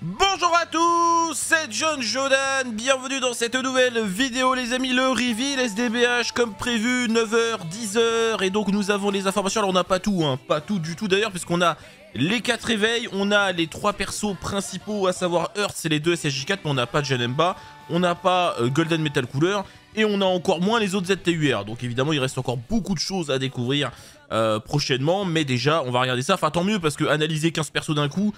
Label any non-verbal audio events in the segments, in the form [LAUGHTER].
Bonjour à tous, c'est John Jodan, bienvenue dans cette nouvelle vidéo les amis, le reveal SDBH comme prévu, 9h, 10h, et donc nous avons les informations, alors on n'a pas tout, hein, pas tout du tout d'ailleurs, puisqu'on a les 4 réveils, on a les 3 persos principaux, à savoir Earth, c'est les 2 SSJ4, mais on n'a pas Janemba, on n'a pas euh, Golden Metal Cooler, et on a encore moins les autres ZTUR, donc évidemment il reste encore beaucoup de choses à découvrir euh, prochainement, mais déjà on va regarder ça, enfin tant mieux, parce que analyser 15 persos d'un coup,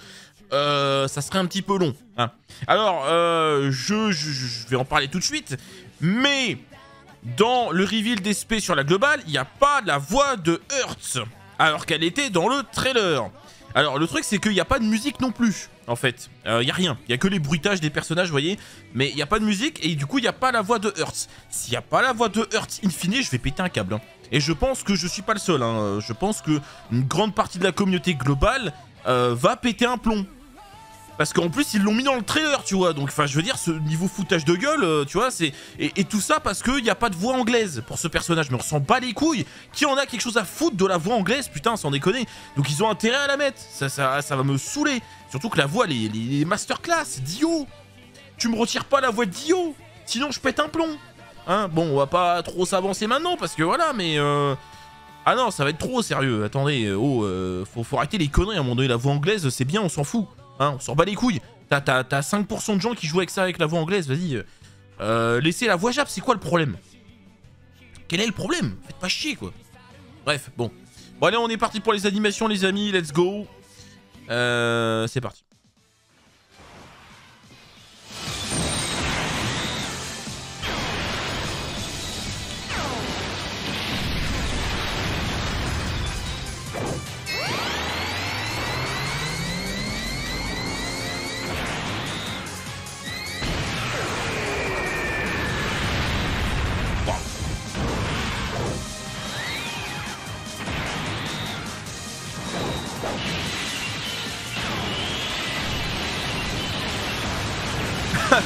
euh, ça serait un petit peu long. Hein. Alors, euh, je, vais en parler tout de suite, mais dans le reveal d'SP sur la globale, il n'y a pas la voix de Hertz, alors qu'elle était dans le trailer. Alors, le truc, c'est qu'il n'y a pas de musique non plus, en fait. Il euh, n'y a rien. Il n'y a que les bruitages des personnages, vous voyez. Mais il n'y a pas de musique, et du coup, il n'y a pas la voix de Hertz. S'il n'y a pas la voix de Hertz, in fine, je vais péter un câble. Hein. Et je pense que je suis pas le seul. Hein. Je pense que une grande partie de la communauté globale va péter un plomb. Parce qu'en plus, ils l'ont mis dans le trailer, tu vois. Donc, enfin, je veux dire, ce niveau foutage de gueule, euh, tu vois, c'est... Et, tout ça parce qu'il n'y a pas de voix anglaise pour ce personnage. Mais on s'en bat les couilles. Qui en a quelque chose à foutre de la voix anglaise Putain, sans déconner. Donc, ils ont intérêt à la mettre. Ça, ça, va me saouler. Surtout que la voix, les, masterclass, Dio. Tu me retires pas la voix de Dio. Sinon, je pète un plomb. Hein Bon, on va pas trop s'avancer maintenant parce que voilà, mais... Euh... Ah non, ça va être trop sérieux. Attendez, oh, euh, faut, faut arrêter les conneries. À un moment donné, la voix anglaise, c'est bien, on s'en fout. Hein, on s'en bat les couilles. T'as 5% de gens qui jouent avec ça avec la voix anglaise, vas-y. Euh, laissez la voix jap, c'est quoi le problème? Quel est le problème? Faites pas chier, quoi. Bref, bon. Bon, allez, on est parti pour les animations, les amis. Let's go. Euh, c'est parti.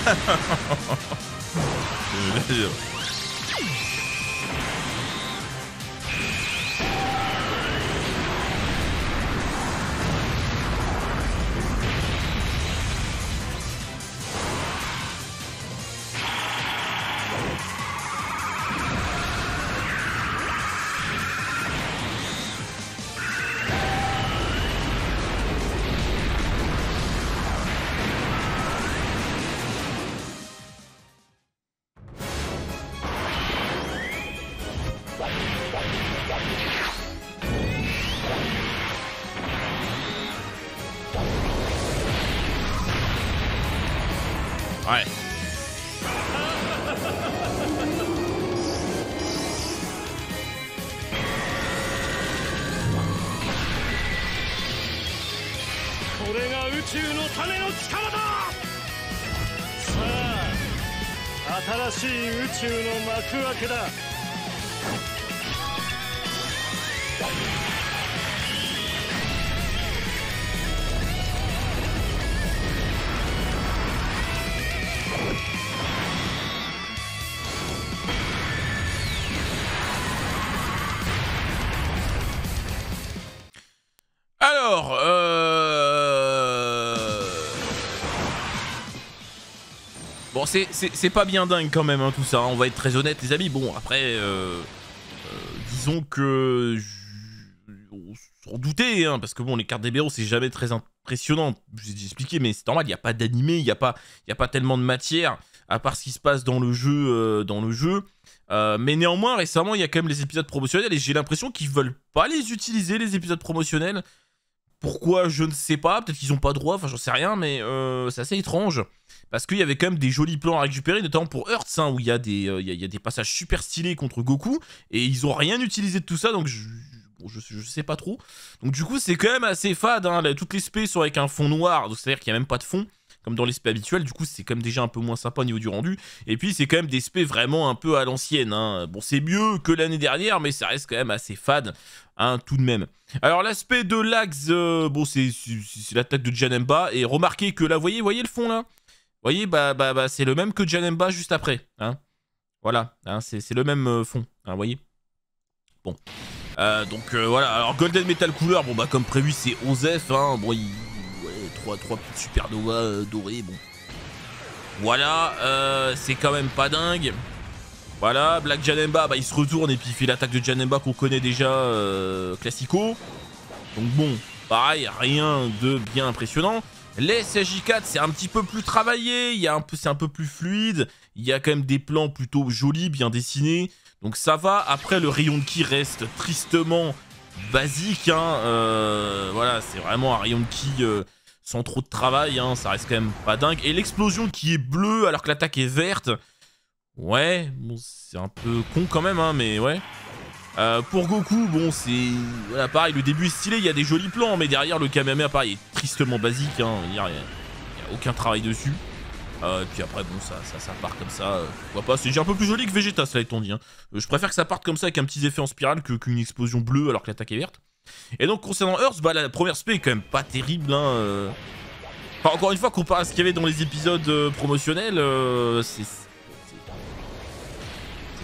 哈哈哈哈哈就これが宇宙のための力だ！さあ新しい宇宙の幕開けだ。C'est pas bien dingue quand même, hein, tout ça. Hein. On va être très honnête, les amis. Bon, après, euh, euh, disons que... On s'en doutait, hein, parce que bon, les cartes des BRO, c'est jamais très impressionnant. Je vous ai expliqué, mais c'est normal, il n'y a pas d'animé, il n'y a, pas, a pas tellement de matière, à part ce qui se passe dans le jeu. Euh, dans le jeu. mais néanmoins, récemment, il y a quand même les épisodes promotionnels, et j'ai l'impression qu'ils veulent pas les utiliser, les épisodes promotionnels. Pourquoi Je ne sais pas. Peut-être qu'ils n'ont pas droit. Enfin, j'en sais rien, mais euh, c'est assez étrange. Parce qu'il y avait quand même des jolis plans à récupérer, notamment pour Earth, hein, où il y, a des, euh, y a, des passages super stylés contre Goku. Et ils ont rien utilisé de tout ça, donc je, je, sais pas trop. Donc du coup, c'est quand même assez fade. Hein. Toutes les spés sont avec un fond noir, c'est-à-dire qu'il n'y a même pas de fond comme dans les spés habituels, du coup c'est quand même déjà un peu moins sympa au niveau du rendu. Et puis c'est quand même des spés vraiment un peu à l'ancienne. Hein. Bon c'est mieux que l'année dernière, mais ça reste quand même assez fade, hein, tout de même. Alors l'aspect de l'Axe, euh, bon c'est l'attaque de Janemba, et remarquez que là, voyez, voyez le fond là? Vous voyez, bah, bah, bah c'est le même que Janemba juste après. Hein. Voilà, c'est le même euh, fond, vous voyez? Bon. Euh, donc voilà, alors Golden Metal Cooler, bon bah comme prévu c'est Osef, hein, bon il trois, trois petites supernova euh, dorées, bon. Voilà, euh, c'est quand même pas dingue. Voilà, Black Janemba, bah, il se retourne et puis il fait l'attaque de Janemba qu'on connaît déjà euh, classico. Donc bon, pareil, rien de bien impressionnant. Les SJ4, c'est un petit peu plus travaillé, c'est un peu plus fluide, il y a quand même des plans plutôt jolis, bien dessinés. Donc ça va, après le rayon de ki reste tristement basique, hein. voilà, c'est vraiment un rayon de ki sans trop de travail, hein. ça reste quand même pas dingue. Et l'explosion qui est bleue alors que l'attaque est verte, ouais, c'est un peu con quand même, hein, mais ouais. Euh, pour Goku, bon, c'est... Voilà, pareil, le début est stylé, il y a des jolis plans, mais derrière, le Kamehameha, pareil, est tristement basique, hein, il n'y a, aucun travail dessus. Euh, et puis après, bon, ça, ça, part comme ça, euh, pourquoi pas. C'est un peu plus joli que Vegeta, ça étant dit. Hein. Euh, je préfère que ça parte comme ça, avec un petit effet en spirale, qu'une explosion bleue alors que l'attaque est verte. Et donc, concernant Earth, bah, la première spé est quand même pas terrible, hein. euh. Enfin, encore une fois, comparé à ce qu'il y avait dans les épisodes euh, promotionnels, c'est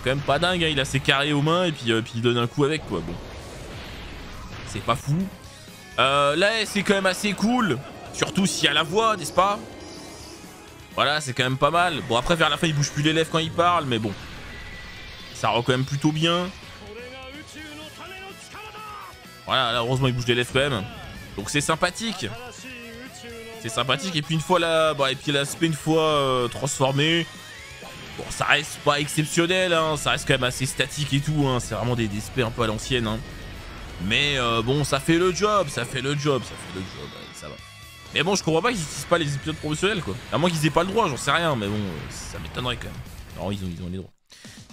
quand même pas dingue, hein. il a ses carrés aux mains et puis, euh, il donne un coup avec quoi, bon. C'est pas fou. Euh, là, c'est quand même assez cool, surtout s'il y a la voix, n'est-ce pas? Voilà, c'est quand même pas mal. Bon, après, vers la fin, il bouge plus les lèvres quand il parle, mais bon. Ça rend quand même plutôt bien. Voilà, là, heureusement, il bouge les lèvres quand même. Donc c'est sympathique. C'est sympathique, et puis une fois là, bah, et puis l'aspect une fois euh, transformé, Bon, ça reste pas exceptionnel, hein, ça reste quand même assez statique et tout, hein, c'est vraiment des, des un peu à l'ancienne. Hein. Mais euh, bon, ça fait le job, ça fait le job, ça fait le job, ça va. Mais bon, je comprends pas qu'ils utilisent pas les épisodes promotionnels, quoi. À moins qu'ils aient pas le droit, j'en sais rien, mais bon, ça m'étonnerait quand même. Non, ils ont, ils ont les droits.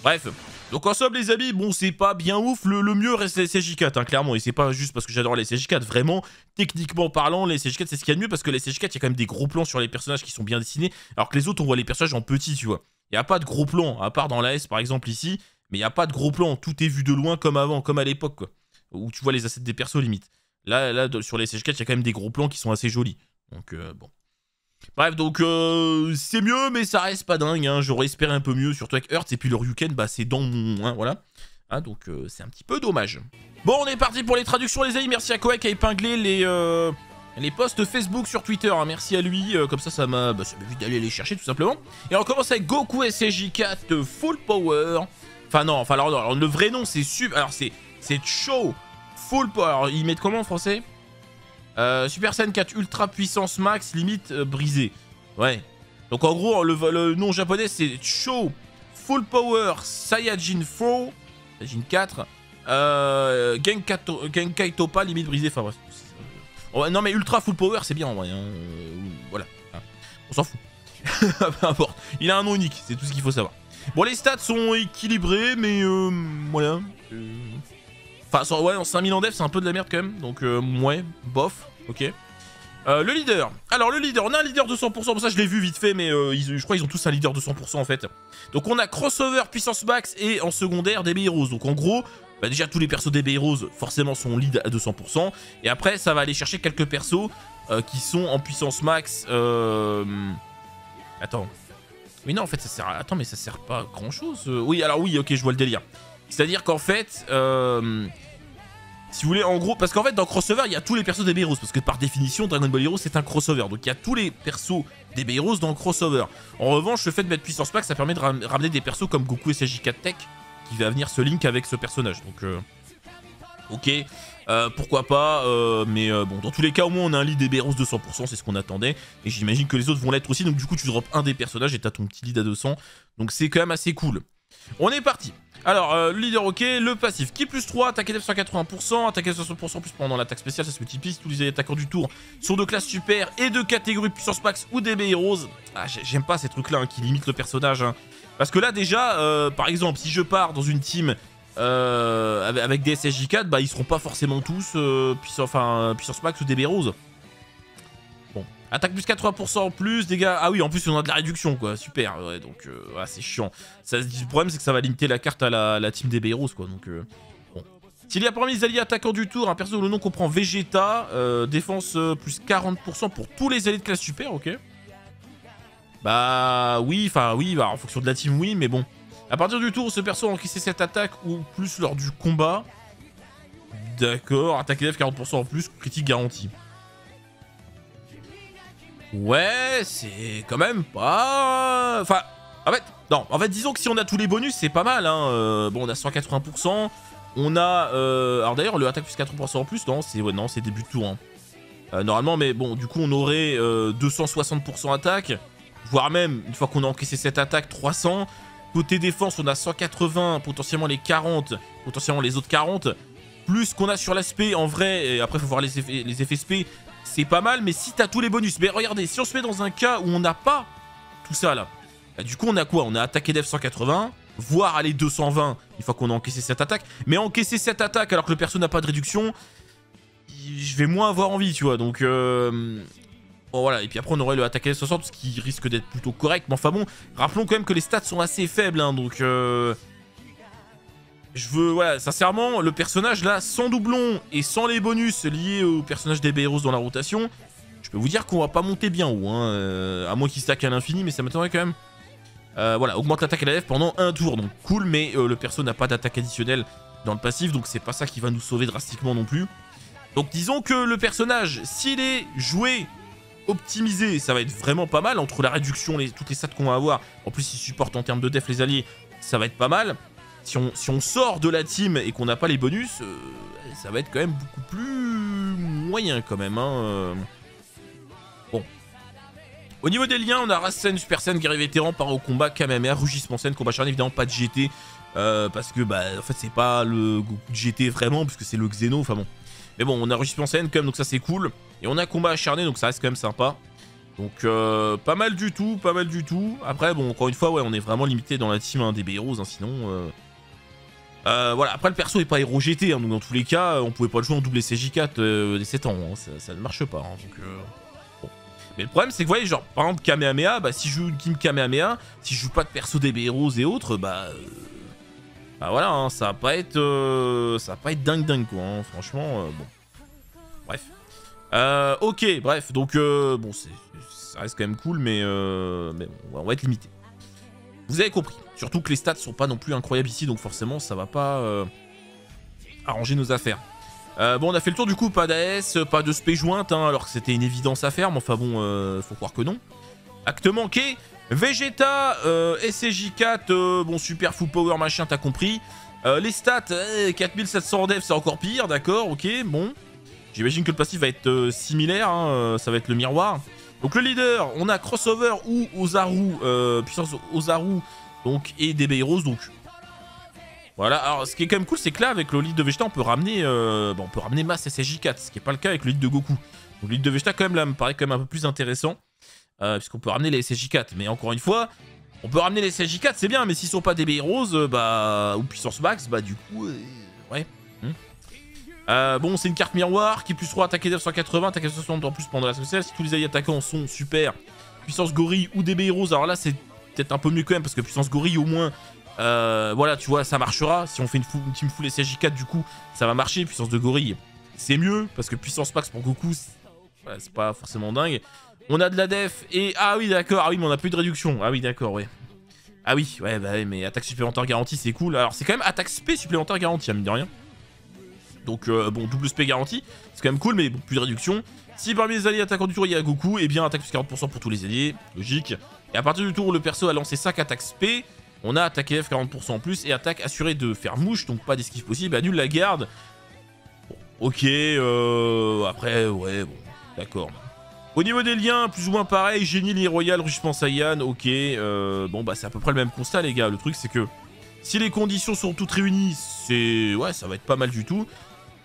Bref, donc en somme les amis, bon c'est pas bien ouf, le, mieux reste les SJ4 hein, clairement, et c'est pas juste parce que j'adore les SJ4, vraiment, techniquement parlant, les SJ4 c'est ce qu'il y a de mieux parce que les SJ4 il y a quand même des gros plans sur les personnages qui sont bien dessinés, alors que les autres on voit les personnages en petit tu vois. Il n'y a pas de gros plan, à part dans la S par exemple ici, mais il n'y a pas de gros plan, tout est vu de loin comme avant, comme à l'époque quoi, où tu vois les assets des persos limite. Là, là sur les SJ4 il y a quand même des gros plans qui sont assez jolis, donc euh, bon. Bref, donc euh, c'est mieux, mais ça reste pas dingue. Hein. J'aurais espéré un peu mieux, surtout avec Earth. Et puis le Ryuken, bah, c'est dans mon. Hein, voilà. Ah, donc euh, c'est un petit peu dommage. Bon, on est parti pour les traductions, les amis. Merci à Koek a épinglé les, euh, les posts Facebook sur Twitter. hein. Merci à lui. euh, comme ça, ça m'a bah, ça m'a vite d'aller les chercher, tout simplement. Et on commence avec Goku SJ4 Full Power. Enfin, non, enfin, alors, le vrai nom, c'est Sub. Alors, c'est c'est Cho Full Power. Ils mettent comment en français? Euh, Super Saiyan 4 Ultra Puissance Max limite euh, brisée. Ouais. Donc en gros, le, le nom japonais c'est Cho Full Power Saiyajin 4. Saiyajin 4. Euh, Genkai Topa limite brisée. Enfin bref. Non mais Ultra Full Power c'est bien en vrai. hein. Euh, voilà. On s'en fout. [LAUGHS] Peu importe. Il a un nom unique, c'est tout ce qu'il faut savoir. Bon, les stats sont équilibrés, mais euh, voilà. Enfin, en 5000 en c'est un peu de la merde quand même. Donc, ouais, bof, ok. Euh, le leader. Alors, le leader, on a un leader de 100%. Bon, ça, je l'ai vu vite fait, mais euh, je crois qu'ils ont tous un leader de 100% en fait. Donc, on a crossover, puissance max et en secondaire, DB Heroes. Donc, en gros, bah, déjà, tous les persos DB Heroes, forcément, sont lead à 200%. Et après, ça va aller chercher quelques persos euh, qui sont en puissance max. Attends. Oui, non, en fait, ça sert à... Attends, mais ça sert pas à grand chose. Oui, alors oui, ok, je vois le délire. C'est-à-dire qu'en fait, si vous voulez, en gros, parce qu'en fait, dans Crossover, il y a tous les persos des Heroes, parce que par définition, Dragon Ball Heroes, c'est un crossover. Donc il y a tous les persos des Heroes dans crossover. En revanche, le fait de mettre puissance max, ça permet de ram- ramener des persos comme Goku et SJ4 Tech, qui va venir se link avec ce personnage. Donc, euh, ok, euh, pourquoi pas, euh, mais bon, dans tous les cas, au moins, on a un lead des Heroes de 100%, c'est ce qu'on attendait. Et j'imagine que les autres vont l'être aussi, donc du coup, tu drops un des personnages et t'as ton petit lead à 200. Donc c'est quand même assez cool. On est parti. Alors, euh, le leader ok, le passif qui plus 3, attaque def 180%, attaque def 60% plus pendant l'attaque spéciale, ça se multiplie. Tous les attaquants du tour sont de classe super et de catégorie puissance max ou DB Heroes. Ah, j'ai- j'aime pas ces trucs là qui limitent le personnage. hein. Parce que là, déjà, euh, par exemple, si je pars dans une team euh, avec, des SSJ4, bah ils seront pas forcément tous euh, puissance max ou DB Heroes. Attaque plus 80% en plus, dégâts. Ah oui, en plus on a de la réduction quoi, super. Ouais, donc euh, c'est chiant. Le problème c'est que ça va limiter la carte à la, team des Heroes quoi, donc euh, bon. S'il y a parmi les alliés attaquants du tour, un perso le nom comprend Vegeta, euh, défense euh, plus 40% pour tous les alliés de classe super, ok. Bah oui, enfin oui, bah, en fonction de la team oui, mais bon. À partir du tour où ce perso a encaissé cette attaque ou plus lors du combat, d'accord, attaque def 40% en plus, critique garantie. Ouais, c'est quand même pas... Enfin, en fait, non, disons que si on a tous les bonus, c'est pas mal, hein. Euh, bon, on a 180%, on a... Euh... Alors d'ailleurs, le attaque plus 80% en plus, non, c'est début de tour, hein. Euh, normalement, mais bon, du coup, on aurait 260% attaque, voire même, une fois qu'on a encaissé cette attaque, 300. Côté défense, on a 180, potentiellement les 40, potentiellement les autres 40. Plus qu'on a sur l'aspect, en vrai, et après, il faut voir les effets, les effets SP, c'est pas mal, mais si t'as tous les bonus. Mais regardez, si on se met dans un cas où on n'a pas tout ça, là, bah, du coup, on a quoi? On a attaqué def 180, voire aller 220, une fois qu'on a encaissé cette attaque. Mais encaisser cette attaque alors que le perso n'a pas de réduction, je vais moins avoir envie, tu vois. Donc, euh, Bon voilà, et puis après on aurait le attaquer 60 ce qui risque d'être plutôt correct. Mais enfin bon, rappelons quand même que les stats sont assez faibles, hein, donc... Euh... Je veux, voilà, sincèrement, le personnage là, sans doublon et sans les bonus liés au personnage des Heroes dans la rotation, je peux vous dire qu'on va pas monter bien haut, hein, euh, à moins qu'il stack à l'infini, mais ça m'étonnerait quand même. Euh, voilà, augmente l'attaque à la F pendant un tour, donc cool, mais euh, le perso n'a pas d'attaque additionnelle dans le passif, donc c'est pas ça qui va nous sauver drastiquement non plus. Donc disons que le personnage, s'il est joué optimisé, ça va être vraiment pas mal. Entre la réduction, toutes les stats qu'on va avoir, en plus il supporte en termes de def les alliés, ça va être pas mal. Si on, sort de la team et qu'on n'a pas les bonus, euh, ça va être quand même beaucoup plus moyen quand même. Hein, euh. Bon. Au niveau des liens, on a Rasen, Super Sen, guerrier vétéran, par au combat, Kamehameha, Rugissement Sen, combat charné, évidemment pas de GT. Euh, parce que bah en fait c'est pas le GT vraiment puisque c'est le Xeno, enfin bon. Mais bon, on a Rugissement Sen quand même donc ça c'est cool. Et on a combat acharné, donc ça reste quand même sympa. Donc euh, pas mal du tout, pas mal du tout. Après, bon, encore une fois, ouais, on est vraiment limité dans la team hein, des Heroes, hein, sinon... Euh, voilà, après le perso est pas Hero GT, hein, donc dans tous les cas, on pouvait pas le jouer en double CJ4 euh, des 7 ans, hein, ça, ne marche pas. donc, euh, bon. Mais le problème c'est que vous voyez, genre par exemple Kamehameha, bah si je joue Kim Kamehameha, si je joue pas de perso des Heroes et autres, bah... bah voilà, ça va pas être... ça va pas être dingue dingue quoi, franchement, bon. Bref. Euh, ok, bref, donc euh, bon, ça reste quand même cool, mais, euh, mais bon, on va être limité. Vous avez compris. Surtout que les stats sont pas non plus incroyables ici, donc forcément, ça va pas euh, arranger nos affaires. Euh, bon, on a fait le tour du coup, pas d'AS, pas de spé jointe, hein, alors que c'était une évidence à faire, mais enfin bon, euh, faut croire que non. Acte manqué, Vegeta, euh, SCJ4, bon, super full power, machin, t'as compris. les stats, 4700 dev, c'est encore pire, d'accord, ok, bon. J'imagine que le passif va être similaire, hein, ça va être le miroir. Donc le leader, on a Crossover ou Ozaru, euh, puissance Ozaru, donc, et DB Heroes, donc... Voilà, alors ce qui est quand même cool, c'est que là, avec le lead de Vegeta, on peut ramener, bon, on peut ramener Mass SSJ4, ce qui n'est pas le cas avec le lead de Goku. Donc le lead de Vegeta, quand même, là, me paraît quand même un peu plus intéressant, puisqu'on peut ramener les SSJ4. Mais encore une fois, on peut ramener les SSJ4, c'est bien, mais s'ils sont pas DB Heroes, bah, ou puissance max, bah du coup, ouais... Euh, bon, c'est une carte miroir qui plus 3 attaquer def 180, attaquer 60 en plus pendant la sociale. Si tous les alliés attaquants sont super, puissance gorille ou DB Heroes, alors là c'est peut-être un peu mieux quand même parce que puissance gorille au moins, euh, voilà, tu vois, ça marchera. Si on fait une, team full SJ4, du coup, ça va marcher. Puissance de gorille, c'est mieux parce que puissance max pour Goku, c'est pas forcément dingue. On a de la def et. Ah oui, d'accord, ah oui, mais on a plus de réduction. Ah oui, d'accord, ouais. Ah oui, ouais, bah mais attaque supplémentaire garantie, c'est cool. Alors, c'est quand même attaque SP supplémentaire garantie, à mine de rien. Donc euh, bon, double SP garantie, c'est quand même cool, mais bon, plus de réduction. Si parmi les alliés attaquants du tour il y a Goku, et eh bien attaque plus 40% pour tous les alliés, logique. Et à partir du tour où le perso a lancé 5 attaques SP, on a attaque F 40% en plus et attaque assurée de faire mouche, donc pas d'esquive possible, annule la garde. Bon, ok, euh, après, ouais, bon, d'accord. Au niveau des liens, plus ou moins pareil, Génie, les Royal, Rugissement Saiyan, ok. Euh, bon, bah c'est à peu près le même constat, les gars. Le truc, c'est que si les conditions sont toutes réunies, c'est... Ouais, ça va être pas mal du tout.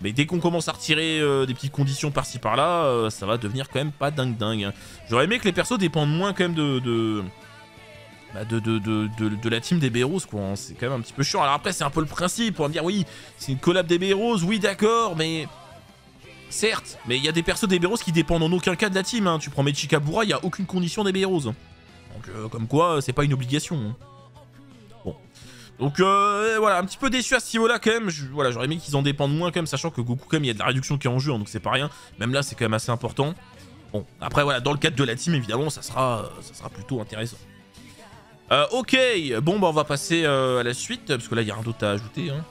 Mais dès qu'on commence à retirer euh, des petites conditions par-ci par-là, euh, ça va devenir quand même pas dingue dingue. Hein. J'aurais aimé que les persos dépendent moins quand même de... de... Bah de, de, la team des Béros quoi, hein. c'est quand même un petit peu chiant. Alors après c'est un peu le principe, pour me dire oui, c'est une collab des Béros, oui d'accord, mais... Certes, mais il y a des persos des Béros qui dépendent en aucun cas de la team, hein. tu prends Mechikabura, il n'y a aucune condition des Béros. Donc euh, comme quoi, c'est pas une obligation. Donc euh, voilà, un petit peu déçu à ce niveau-là quand même. voilà, j'aurais aimé qu'ils en dépendent moins quand même, sachant que Goku quand même il y a de la réduction qui est en jeu, hein, donc c'est pas rien. Même là, c'est quand même assez important. Bon, après voilà, dans le cadre de la team, évidemment, ça sera, ça sera plutôt intéressant. Euh, ok, bon bah on va passer euh, à la suite, parce que là il y a rien d'autre à ajouter. Hein.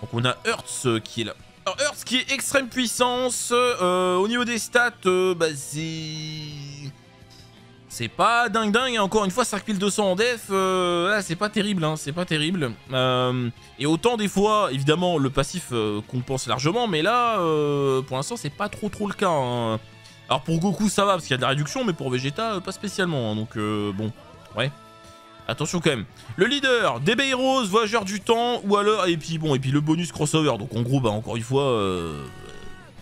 Donc on a Earth qui est là. Alors Earth qui est extrême puissance, au niveau des stats, bah. C'est pas dingue dingue, et encore une fois 5200 en def, euh, ah, c'est pas terrible, hein, c'est pas terrible. Euh, et autant des fois, évidemment, le passif euh, compense largement, mais là, pour l'instant, c'est pas trop trop le cas. hein. Alors pour Goku, ça va, parce qu'il y a de la réduction, mais pour Vegeta, pas spécialement, hein, donc bon, ouais. Attention quand même. Le leader, DB Heroes, Voyageur du Temps, ou alors, et puis bon, et puis le bonus crossover, donc en gros, bah encore une fois,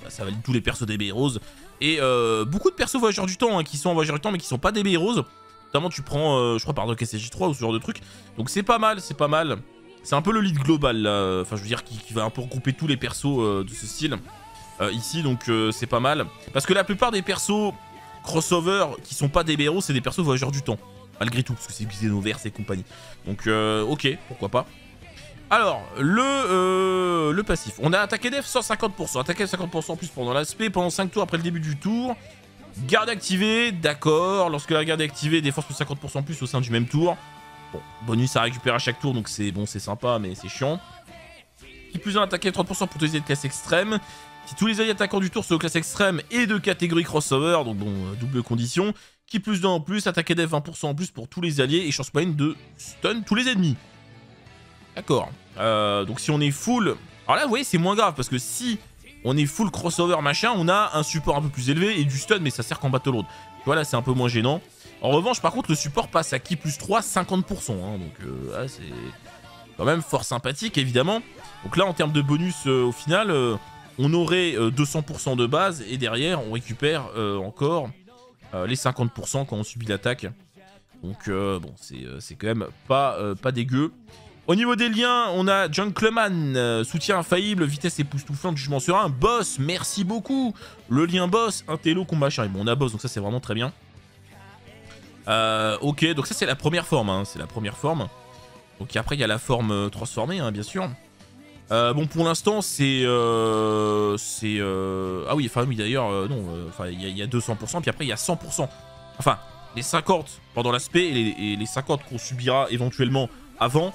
bah, ça valide tous les persos DB Heroes. Et euh, beaucoup de persos Voyageurs du Temps hein, qui sont en Voyageurs du Temps mais qui sont pas DB Heroes. Notamment tu prends, euh, je crois, par KCJ3 ou ce genre de truc. Donc c'est pas mal, c'est pas mal. C'est un peu le lead global là, enfin je veux dire qui, va un peu regrouper tous les persos euh, de ce style. ici donc c'est pas mal. Parce que la plupart des persos crossover qui sont pas DB Heroes c'est des persos Voyageurs du Temps. Malgré tout, parce que c'est Xenoverse et compagnie. Donc ok, pourquoi pas. Alors, le, euh, le passif. On a attaqué def 150%. Attaqué 50% en plus pendant l'aspect, pendant 5 tours après le début du tour. Garde activée, d'accord. Lorsque la garde est activée, défense plus 50% en plus au sein du même tour. Bon, bonus à récupérer à chaque tour, donc c'est bon, c'est sympa, mais c'est chiant. Qui plus un attaqué 30% pour tous les de classe extrême. Si tous les alliés attaquants du tour sont de classe extrême et de catégorie crossover, donc bon, euh, double condition. Qui plus d'un en plus, attaqué def 20% en plus pour tous les alliés et chance moyenne de stun tous les ennemis. D'accord. Euh, donc si on est full... Alors là, vous voyez, c'est moins grave, parce que si on est full crossover machin, on a un support un peu plus élevé et du stun, mais ça sert qu'en battle. Voilà, c'est un peu moins gênant. En revanche, par contre, le support passe à qui plus 3, 50%. hein, donc euh, c'est quand même fort sympathique, évidemment. Donc là, en termes de bonus, euh, au final, on aurait euh, 200% de base, et derrière, on récupère encore les 50% quand on subit l'attaque. Donc bon, c'est quand même pas, pas dégueu. Au niveau des liens, on a Junkleman, euh, soutien infaillible, vitesse époustouflante, jugement serein, boss, merci beaucoup. Le lien boss, intello, combat charme. Bon, on a boss, donc ça c'est vraiment très bien. Euh, ok, donc ça c'est la première forme, hein, c'est la première forme. Donc après il y a la forme euh, transformée, hein, bien sûr. Euh, bon, pour l'instant, c'est... euh, c'est... ah oui, enfin oui, d'ailleurs, non, enfin il y, a- il y a 200%, puis après il y a 100%. Enfin, les 50 pendant l'aspect et et les 50 qu'on subira éventuellement avant.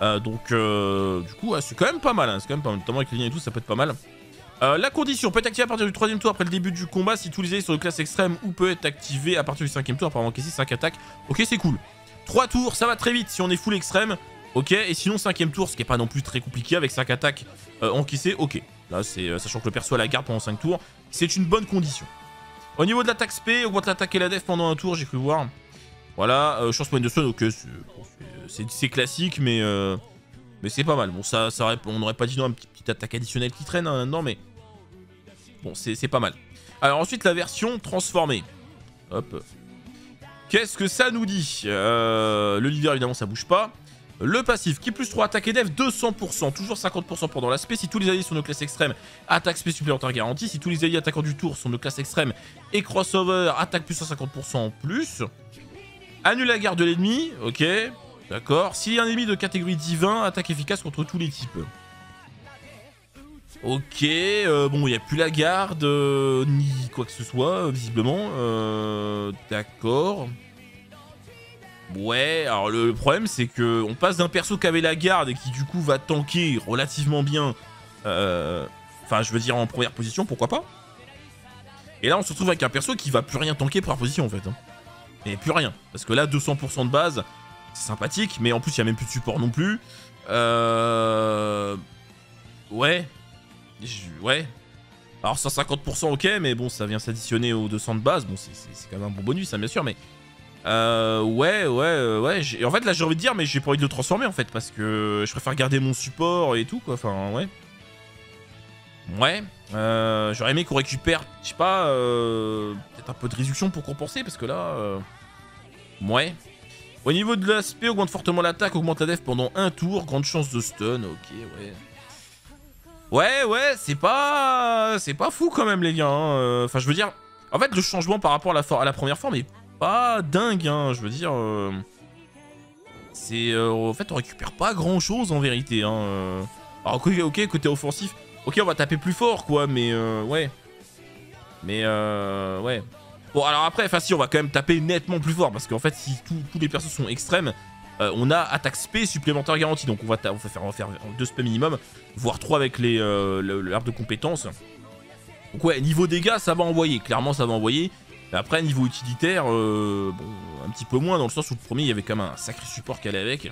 Euh, donc, euh, du coup, c'est quand même pas mal, hein, c'est quand même pas mal. Notamment avec les lignes et tout, ça peut être pas mal. Euh, la condition peut être activée à partir du troisième tour après le début du combat si tous les alliés sont de classe extrême ou peut être activée à partir du cinquième tour après avoir encaissé 5 attaques. Ok, c'est cool. 3 tours, ça va très vite si on est full extrême. Ok, et sinon cinquième tour, ce qui est pas non plus très compliqué avec 5 attaques encaissées, ok. Là, c'est sachant que le perso a la garde pendant 5 tours, c'est une bonne condition. Au niveau de l'attaque SP, augmente l'attaque et la def pendant un tour, j'ai cru voir. Voilà, euh, chance moyenne de stun, ok, c'est c'est- classique, mais euh, mais c'est pas mal. Bon, ça, ça on n'aurait pas dit non, une petite, attaque additionnelle qui traîne hein, non, mais bon, c'est c'est pas mal. Alors ensuite, la version transformée. Hop. Qu'est-ce que ça nous dit? Euh, Le leader, évidemment, ça bouge pas. Le passif, qui plus 3, attaque et def, 200%, toujours 50% pendant l'aspect. Si tous les alliés sont de classe extrême, attaque spé supplémentaire garantie. Si tous les alliés attaquants du tour sont de classe extrême et crossover, attaque plus 150% en plus. Annule la garde de l'ennemi, ok, d'accord. S'il y a un ennemi de catégorie divin, attaque efficace contre tous les types. Ok, euh, bon, il n'y a plus la garde, euh, ni quoi que ce soit, euh, visiblement. D'accord. Ouais, alors le, problème c'est que on passe d'un perso qui avait la garde et qui du coup va tanker relativement bien. Enfin, je veux dire en première position, pourquoi pas Et là, on se retrouve avec un perso qui va plus rien tanker première position en fait. hein. Et plus rien. Parce que là, 200% de base, c'est sympathique, mais en plus, il n'y a même plus de support non plus. Euh... Ouais. Ouais. Alors 150% ok, mais bon, ça vient s'additionner aux 200 de base. Bon, c'est- quand même un bon bonus, hein, bien sûr, mais... Euh, ouais, ouais, euh, ouais. j'ai- En fait, là, j'ai envie de dire, mais j'ai pas envie de le transformer, en fait, parce que je préfère garder mon support et tout, quoi. Enfin, ouais. Ouais. Euh, J'aurais aimé qu'on récupère, je sais pas, euh, peut-être un peu de réduction pour compenser, parce que là... euh, Ouais. Au niveau de l'aspect, augmente fortement l'attaque, augmente la def pendant un tour, grande chance de stun, ok, ouais. Ouais, ouais, c'est pas... C'est pas fou quand même, les gars. hein. Euh, Enfin, je veux dire... En fait, le changement par rapport à la, première forme est pas dingue, hein. Je veux dire... euh, C'est... euh, en fait, on récupère pas grand-chose, en vérité, hein. Alors, ok, côté offensif... Ok, on va taper plus fort, quoi, mais... ouais. Mais. Ouais. Bon, alors après, enfin, si, on va quand même taper nettement plus fort, parce qu'en fait, si tous- les persos sont extrêmes... euh, on a attaque spé supplémentaire garantie, donc on va, faire, on va faire deux spé minimum, voire 3 avec les euh, l'arbre de compétences. Donc ouais, niveau dégâts, ça va envoyer, clairement ça va envoyer. Après, niveau utilitaire, euh, bon, un petit peu moins, dans le sens où le premier, il y avait quand même un sacré support qui allait avec.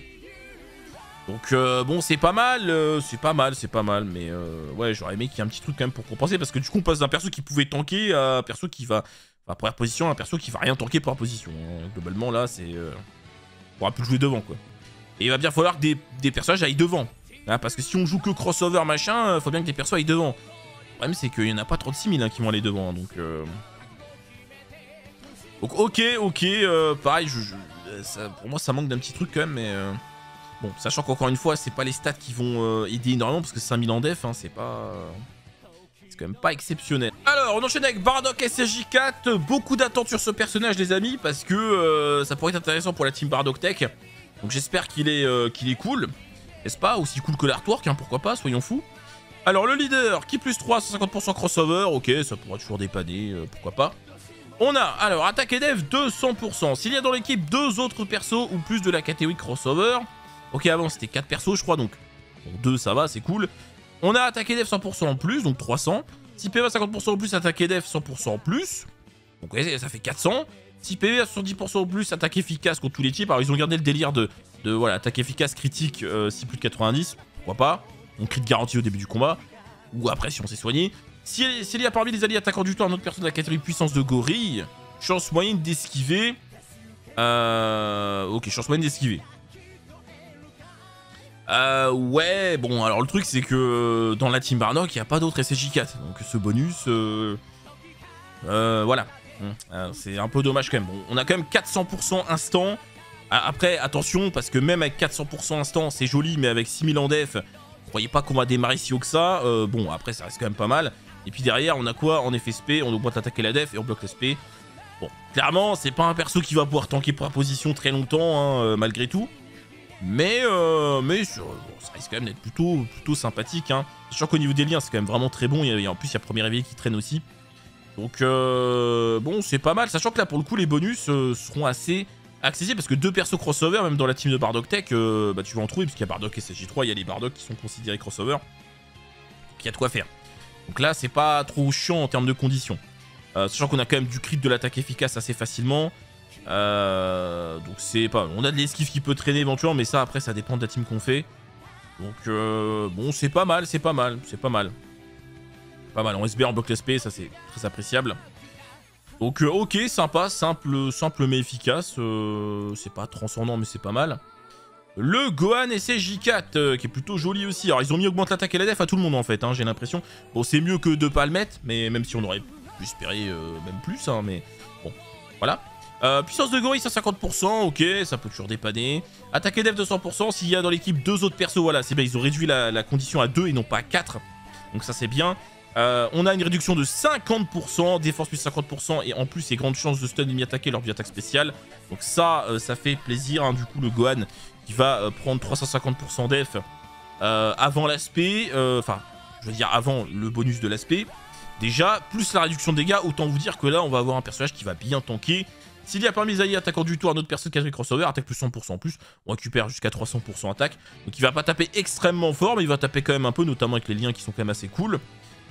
Donc bon, c'est pas mal, euh, c'est pas mal, c'est pas mal, mais euh, ouais, j'aurais aimé qu'il y ait un petit truc quand même pour compenser, parce que du coup, on passe d'un perso qui pouvait tanker à un perso qui va, première position, un perso qui va rien tanker première position. hein. Globalement, là, c'est... Euh, on pourra plus jouer devant, quoi. Et il va bien falloir que des, des personnages aillent devant. hein, parce que si on joue que crossover, machin, euh, faut bien que des persos aillent devant. Le problème, c'est qu'il y en a pas 36 000 hein, qui vont aller devant, donc... euh, ok, ok, euh, pareil, je, pour moi ça manque d'un petit truc quand même, mais... Bon, sachant qu'encore une fois, c'est pas les stats qui vont aider énormément, parce que 5000 en def, hein, c'est pas... C'est quand même pas exceptionnel. Alors, on enchaîne avec Bardock SSJ4. Beaucoup d'attentes sur ce personnage, les amis, parce que euh, ça pourrait être intéressant pour la team Bardock Tech. Donc j'espère qu'il est, euh, qu'il est cool. N'est-ce pas? Aussi cool que l'artwork, hein, pourquoi pas, soyons fous. Alors, le leader, qui plus 3, 150% crossover. Ok, ça pourra toujours dépanner, euh, pourquoi pas. On a, alors, attaque et dev 200%. S'il y a dans l'équipe deux autres persos ou plus de la catégorie crossover... Ok, avant c'était 4 persos, je crois, donc... Bon, 2, ça va, c'est cool. On a attaque et dev 100% en plus, donc 300. Si PV à 50% en plus, attaque et dev 100% en plus. Donc ça fait 400. Si PV à 70% en plus, attaque efficace contre tous les types. Alors ils ont gardé le délire de, de voilà, attaque efficace critique euh, si plus de 90. Pourquoi pas On crit garantie au début du combat. Ou après si on s'est soigné. Si- y a parmi les alliés attaquants du tour un autre perso de la catégorie puissance de gorille, chance moyenne d'esquiver. Euh... Ok, chance moyenne d'esquiver. Euh, ouais, bon, alors le truc c'est que euh, dans la team Barnock, il n'y a pas d'autre SSJ4. Donc ce bonus, euh, euh, voilà. Hum, c'est un peu dommage quand même. Bon, on a quand même 400% instant. Après, attention, parce que même avec 400% instant, c'est joli, mais avec 6000 en def, croyez pas qu'on va démarrer si haut que ça. Euh, bon, après, ça reste quand même pas mal. Et puis derrière, on a quoi? En FSP, on augmente attaquer la def et on bloque l'SP. Bon, clairement, c'est pas un perso qui va pouvoir tanker la position très longtemps, hein, malgré tout. Mais, euh, mais bon, ça risque quand même d'être plutôt, plutôt sympathique. Hein. Sachant qu'au niveau des liens, c'est quand même vraiment très bon. A- en plus, il y a premier réveil qui traîne aussi. Donc, euh, bon, c'est pas mal. Sachant que là, pour le coup, les bonus euh, seront assez accessibles. Parce que deux persos crossover, même dans la team de Bardock Tech, euh, bah, tu vas en trouver. Puisqu'il y a Bardock et SJ3, il y a les Bardock qui sont considérés crossover. Donc, il y a de quoi faire. Donc là, c'est pas trop chiant en termes de conditions. Euh, sachant qu'on a quand même du crit de l'attaque efficace assez facilement. Euh, donc c'est pas. On a de l'esquive qui peut traîner éventuellement, mais ça après ça dépend de la team qu'on fait. Donc euh, bon, c'est pas mal, c'est pas mal, c'est pas mal. Pas mal. En SB en bloc SP, ça c'est très appréciable. Donc euh, ok, sympa, simple, simple mais efficace. C'est pas transcendant, mais c'est pas mal. Le Gohan SSJ4, euh, qui est plutôt joli aussi. Alors ils ont mis augmente l'attaque et la def à tout le monde en fait, hein, j'ai l'impression. Bon, c'est mieux que de pas le mettre, mais même si on aurait pu espérer même plus, hein, mais bon, voilà. Euh, puissance de gorille 150%, ok, ça peut toujours dépanner. Attaque et def 200%, s'il y a dans l'équipe deux autres persos, voilà, c'est bien, ils ont réduit la, condition à 2 et non pas à 4. Donc ça c'est bien. Euh, on a une réduction de 50%, défense plus 50%, et en plus c'est grande chance de stun ennemi attaqué lors d'une attaque spéciale. Donc ça, euh, ça fait plaisir, hein, du coup le Gohan qui va prendre 350% def avant l'aspect, enfin, je veux dire avant le bonus de l'aspect. Déjà, plus la réduction de dégâts, autant vous dire que là on va avoir un personnage qui va bien tanker. S'il y a parmi les attaquant du tour un autre perso de catégorie crossover, attaque plus 100% en plus, on récupère jusqu'à 300% attaque. Donc il va pas taper extrêmement fort, mais il va taper quand même un peu, notamment avec les liens qui sont quand même assez cool.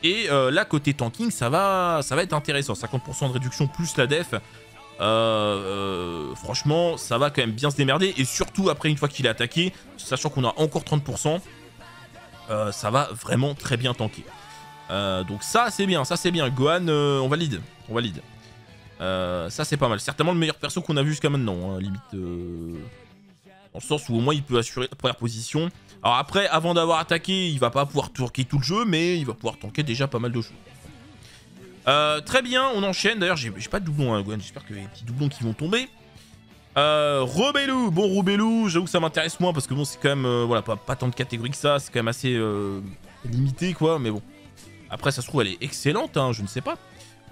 Et euh, là, côté tanking, ça va, ça va être intéressant. 50% de réduction plus la def. Euh, euh, franchement, ça va quand même bien se démerder. Et surtout, après, une fois qu'il est attaqué, sachant qu'on a encore 30%, euh, ça va vraiment très bien tanker. Donc ça, c'est bien, ça c'est bien. Gohan, on valide, on valide. Euh, ça c'est pas mal. Certainement le meilleur perso qu'on a vu jusqu'à maintenant, hein, limite. euh, Dans le sens où au moins il peut assurer la première position. Alors après, avant d'avoir attaqué, il va pas pouvoir tanker tout le jeu, mais il va pouvoir tanker déjà pas mal de choses. Euh, très bien, on enchaîne. D'ailleurs, j'ai pas de doublons, hein, Gohan. J'espère a des petits doublons qui vont tomber. Euh, Robelou, bon Robelou, j'avoue que ça m'intéresse moins parce que bon, c'est quand même, euh, voilà, pas, tant de catégories que ça, c'est quand même assez limité quoi, mais bon. Après, ça se trouve, elle est excellente, hein, je ne sais pas.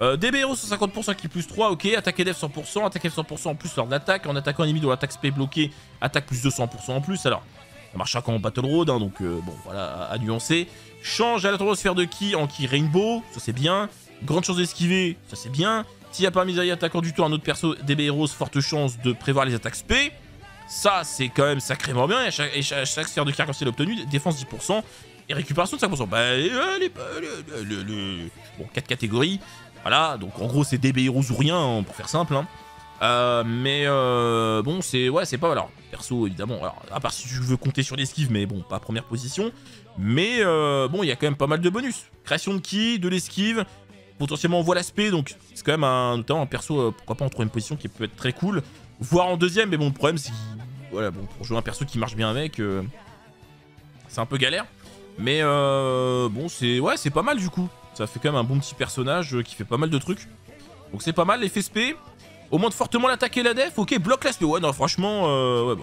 Euh, DBRO 150% qui plus 3, ok. Attaque def 100%, attaque F 100% en plus lors de l'attaque. En attaquant ennemi dont l'attaque SP est bloquée, attaque plus 200% en plus. Alors, ça marchera quand en Battle Road, hein, donc euh, bon, voilà, à, à nuancer. Change à la sphère de ki en ki Rainbow, ça c'est bien. Grande chance d'esquiver, ça c'est bien. S'il n'y a pas mis attaquant du tout un autre perso DB forte chance de prévoir les attaques SP. Ça, c'est quand même sacrément bien. Et à chaque, et chaque- sphère de ki quand c'est obtenu, défense 10% et récupération de 5%. Bah, euh, les, les- les- les- bon, 4 catégories. Voilà, donc en gros c'est DB Heroes ou rien, hein, pour faire simple. Hein. Euh, mais euh, bon, c'est ouais, c'est pas. Alors, perso, évidemment, à part si tu veux compter sur l'esquive, mais bon, pas première position. Mais euh, bon, il y a quand même pas mal de bonus. Création de ki, de l'esquive, potentiellement on voit l'aspect, donc c'est quand même un, notamment un perso, pourquoi pas en troisième position, qui peut être très cool. Voire en deuxième, mais bon, le problème c'est voilà, bon, pour jouer un perso qui marche bien avec, c'est un peu galère. Mais bon, c'est ouais, c'est pas mal du coup. Ça fait quand même un bon petit personnage qui fait pas mal de trucs. Donc c'est pas mal, l'effet SP. Augmente fortement l'attaque et la def. Ok, bloque l'aspect. Ouais, non, franchement, euh, ouais,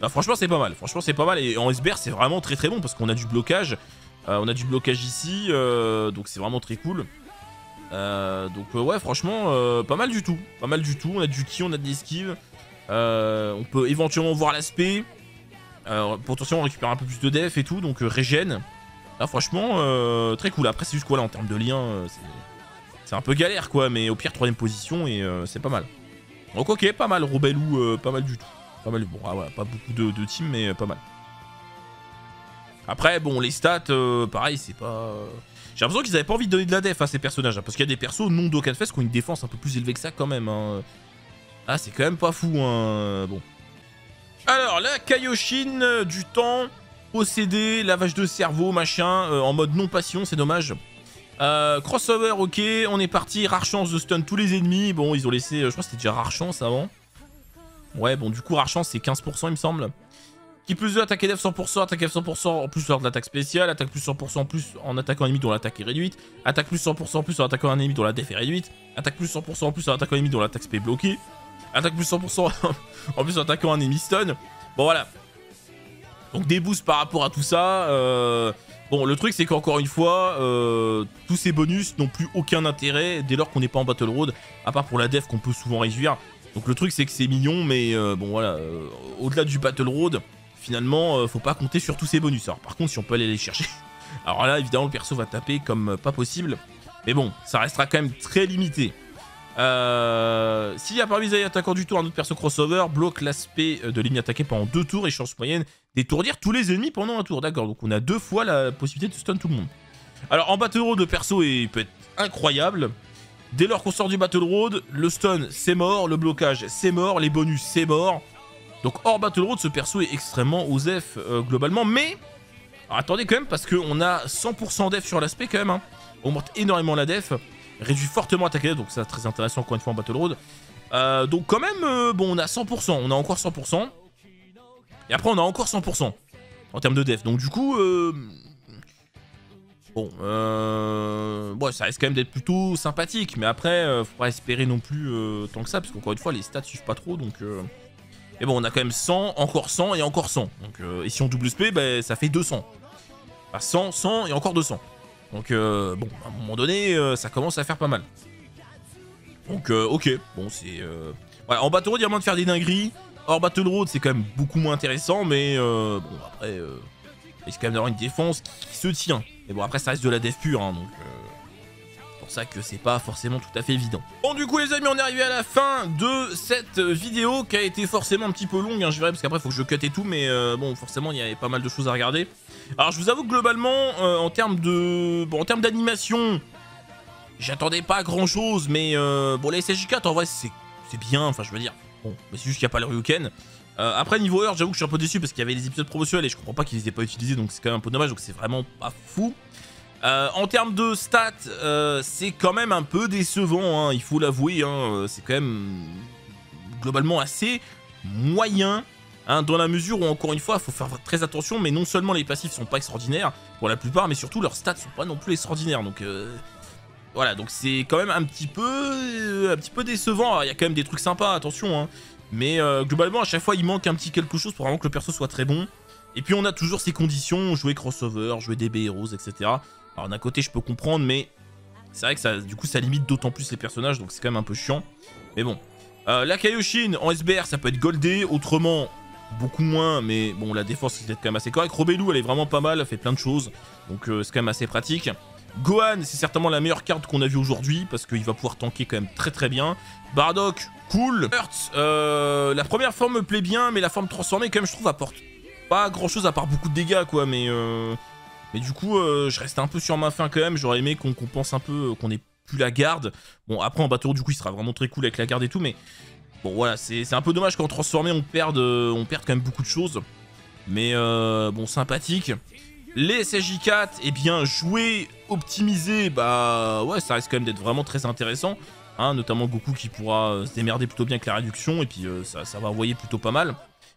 bah, franchement, c'est pas mal. Franchement, c'est pas mal. Et en SBR, c'est vraiment très très bon parce qu'on a du blocage. Euh, on a du blocage ici. Euh, donc, c'est vraiment très cool. donc, ouais, franchement, pas mal du tout. Pas mal du tout. On a du ki, on a de l'esquive. on peut éventuellement voir l'aspect. potentiellement, on récupère un peu plus de def et tout. Donc, régène. Là, franchement, très cool. Après, c'est juste quoi là en termes de lien c'est c'est un peu galère quoi, mais au pire troisième position et euh, c'est pas mal. Donc ok, pas mal, Robelou, euh, pas mal du tout. Pas mal, bon, ah, pas beaucoup de, de teams, mais euh, pas mal. Après, bon, les stats, pareil, c'est pas... J'ai l'impression qu'ils avaient pas envie de donner de la def à ces personnages, hein, parce qu'il y a des persos non Dokkanfest qui ont une défense un peu plus élevée que ça quand même. Hein. Ah, c'est quand même pas fou, hein. Bon. Alors, la Kaioshin du temps, possédé, lavage de cerveau, machin, en mode non passion, c'est dommage. Euh, crossover, ok, on est parti. Rare chance de stun tous les ennemis. Bon, ils ont laissé, euh, je crois que c'était déjà rare chance avant. Ouais, bon, du coup, rare chance, c'est 15%, il me semble. Qui plus 2, attaque def 100%, attaque F 100% en plus lors de l'attaque spéciale, attaque plus 100% en plus en attaquant un ennemi dont l'attaque est réduite, attaque plus 100% en plus en attaquant un ennemi dont la def est réduite, attaque plus 100% en plus en attaquant ennemi dont l'attaque est bloquée, attaque plus 100% [LAUGHS] en plus en attaquant un ennemi stun. Bon, voilà. Donc des boosts par rapport à tout ça. Euh, Bon, le truc, c'est qu'encore une fois, euh, tous ces bonus n'ont plus aucun intérêt dès lors qu'on n'est pas en Battle Road, à part pour la def qu'on peut souvent réduire. Donc le truc, c'est que c'est mignon, mais euh, bon, voilà, au-delà du Battle Road, finalement, faut pas compter sur tous ces bonus. Alors par contre, si on peut aller les chercher, [LAUGHS] alors là, évidemment, le perso va taper comme pas possible. Mais bon, ça restera quand même très limité. Euh, S'il y a parmi les attaquants du tour un autre perso crossover, bloque l'aspect de ligne attaquée pendant deux tours et chance moyenne d'étourdir tous les ennemis pendant un tour. D'accord, donc on a deux fois la possibilité de stun tout le monde. Alors en Battle Road, le perso peut être incroyable. Dès lors qu'on sort du Battle Road, le stun c'est mort, le blocage c'est mort, les bonus c'est mort. Donc hors Battle Road, ce perso est extrêmement osef euh, globalement, mais... attendez quand même, parce qu'on a 100% def sur l'aspect quand même. Hein. On monte énormément la def réduit fortement attaque donc c'est très intéressant encore une fois en Battle Road. Euh, donc quand même, euh, bon, on a 100%, on a encore 100%. Et après, on a encore 100% en termes de def. Donc du coup, euh, bon, bon, ça risque quand même d'être plutôt sympathique. Mais après, faut pas espérer non plus tant que ça, parce qu'encore une fois, les stats suivent pas trop. Donc, et bon, on a quand même 100, encore 100 et encore 100. Donc, et si on double SP, ben, ça fait 200. 100, 100 et encore 200. Donc, euh, bon, à un moment donné, euh, ça commence à faire pas mal. Donc, euh, ok, bon, c'est... Voilà, en Battle Road, il y a moins de faire des dingueries. Hors Battle Road, c'est quand même beaucoup moins intéressant, mais bon, après, il risque quand même d'avoir une défense qui, se tient. Mais bon, après, ça reste de la def pure, hein, donc pour ça que c'est pas forcément tout à fait évident. Bon du coup les amis on est arrivé à la fin de cette vidéo qui a été forcément un petit peu longue hein, je dirais parce qu'après faut que je cut et tout mais bon forcément il y avait pas mal de choses à regarder. Alors je vous avoue que globalement, euh, en termes de... Bon, en termes d'animation, j'attendais pas grand chose, mais euh, bon, la SSJ4 en vrai c'est bien, enfin je veux dire, bon, mais c'est juste qu'il n'y a pas le Ryuken. Euh, après niveau heure, j'avoue que je suis un peu déçu parce qu'il y avait des épisodes promotionnels et je comprends pas qu'ils n'étaient pas utilisés, donc c'est quand même un peu dommage, donc c'est vraiment pas fou. En termes de stats, c'est quand même un peu décevant, hein, il faut l'avouer, hein, c'est quand même globalement assez moyen. Hein, dans la mesure où, encore une fois, il faut faire très attention, mais non seulement les passifs sont pas extraordinaires, pour la plupart, mais surtout leurs stats sont pas non plus extraordinaires, donc... Euh, voilà, donc c'est quand même un petit peu euh, un petit peu décevant. Il y a quand même des trucs sympas, attention. Mais euh, globalement, à chaque fois, il manque un petit quelque chose pour vraiment que le perso soit très bon. Et puis, on a toujours ces conditions, jouer crossover, jouer DB Heroes, etc. Alors, d'un côté, je peux comprendre, mais c'est vrai que ça, du coup, ça limite d'autant plus les personnages, donc c'est quand même un peu chiant. Mais bon. la Kaioshin, en SBR, ça peut être goldé. Autrement, beaucoup moins, mais bon, la défense c'est quand même assez correct. Robelou, elle est vraiment pas mal, elle fait plein de choses, donc euh, c'est quand même assez pratique. Gohan, c'est certainement la meilleure carte qu'on a vue aujourd'hui, parce qu'il va pouvoir tanker quand même très très bien. Bardock, cool. Hurts, euh, la première forme me plaît bien, mais la forme transformée, quand même, je trouve, apporte pas grand chose à part beaucoup de dégâts, quoi, mais... Euh, mais du coup, je reste un peu sur ma fin quand même, j'aurais aimé qu'on compense un peu, qu'on ait plus la garde. Bon, après en bateau, du coup, il sera vraiment très cool avec la garde et tout, mais bon, voilà, c'est un peu dommage qu'en transformé, on perde, on perde quand même beaucoup de choses. Mais bon, sympathique. Les SSJ4, eh bien, jouer, optimiser, bah ouais, ça risque quand même d'être vraiment très intéressant. Hein, notamment Goku qui pourra euh, se démerder plutôt bien avec la réduction, et puis euh, ça, va envoyer plutôt pas mal.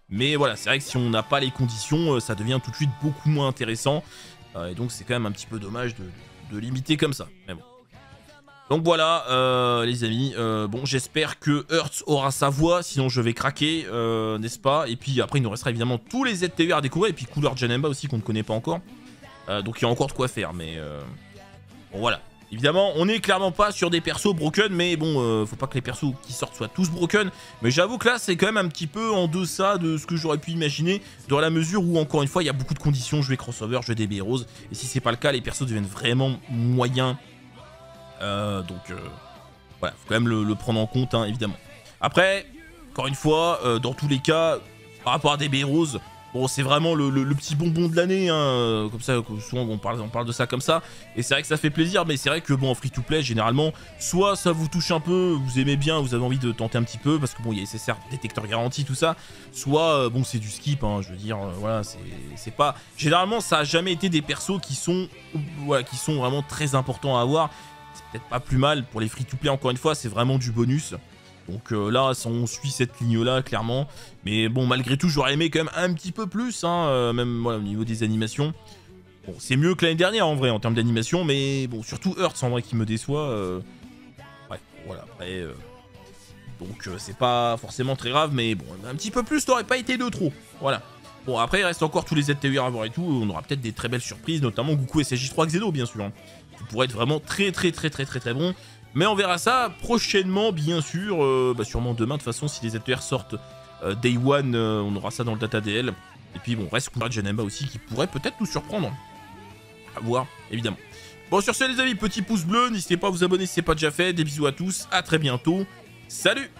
Mais voilà, c'est vrai que si on n'a pas les conditions, euh, ça devient tout de suite beaucoup moins intéressant. Et donc c'est quand même un petit peu dommage de, limiter comme ça. Mais bon. Donc voilà, les amis. bon, j'espère que Hertz aura sa voix, sinon je vais craquer, n'est-ce pas? Et puis après, il nous restera évidemment tous les ZTE à découvrir, et puis couleur Janemba aussi qu'on ne connaît pas encore. donc il y a encore de quoi faire, mais bon voilà. Évidemment, on est clairement pas sur des persos broken, mais bon, euh, faut pas que les persos qui sortent soient tous broken. Mais j'avoue que là, c'est quand même un petit peu en deçà de ce que j'aurais pu imaginer, dans la mesure où, encore une fois, il y a beaucoup de conditions. Je vais crossover, je vais DB Rose, et si c'est pas le cas, les persos deviennent vraiment moyens. Euh, donc, euh, voilà, faut quand même le, prendre en compte, hein, évidemment. Après, encore une fois, dans tous les cas, par rapport à DB Rose, Bon, c'est vraiment le, petit bonbon de l'année, hein, comme ça, souvent on parle, on parle de ça comme ça, et c'est vrai que ça fait plaisir, mais c'est vrai que bon, en free-to-play, généralement, soit ça vous touche un peu, vous aimez bien, vous avez envie de tenter un petit peu, parce que bon, il y a SSR, détecteur garanti, tout ça, soit, euh, bon, c'est du skip, hein, je veux dire, euh, voilà, c'est pas... Généralement, ça a jamais été des persos qui sont, voilà, qui sont vraiment très importants à avoir, c'est peut-être pas plus mal, pour les free-to-play, encore une fois, c'est vraiment du bonus, donc euh, là, on suit cette ligne-là, clairement. Mais bon, malgré tout, j'aurais aimé quand même un petit peu plus, hein, euh, même au niveau des animations. Bon, c'est mieux que l'année dernière, en vrai, en termes d'animation, mais bon, surtout Hearts, en vrai, qui me déçoit. Euh... Ouais, voilà, après... Donc c'est pas forcément très grave, mais bon, un petit peu plus n'aurait pas été de trop. Voilà. Bon, après, il reste encore tous les ZTUR à voir et tout. On aura peut-être des très belles surprises, notamment Goku et SJ3 Xeno, bien sûr. Hein, qui pourrait être vraiment très, très, très, très, très, très bon. Mais on verra ça prochainement, bien sûr. Euh, bah, sûrement demain, de toute façon, si les ATR sortent euh, Day One, euh, on aura ça dans le Data DL. Et puis bon, reste de Janemba aussi, qui pourrait peut-être nous surprendre. À voir, évidemment. Bon, sur ce, les amis, petit pouce bleu. N'hésitez pas à vous abonner si ce n'est pas déjà fait. Des bisous à tous. À très bientôt. Salut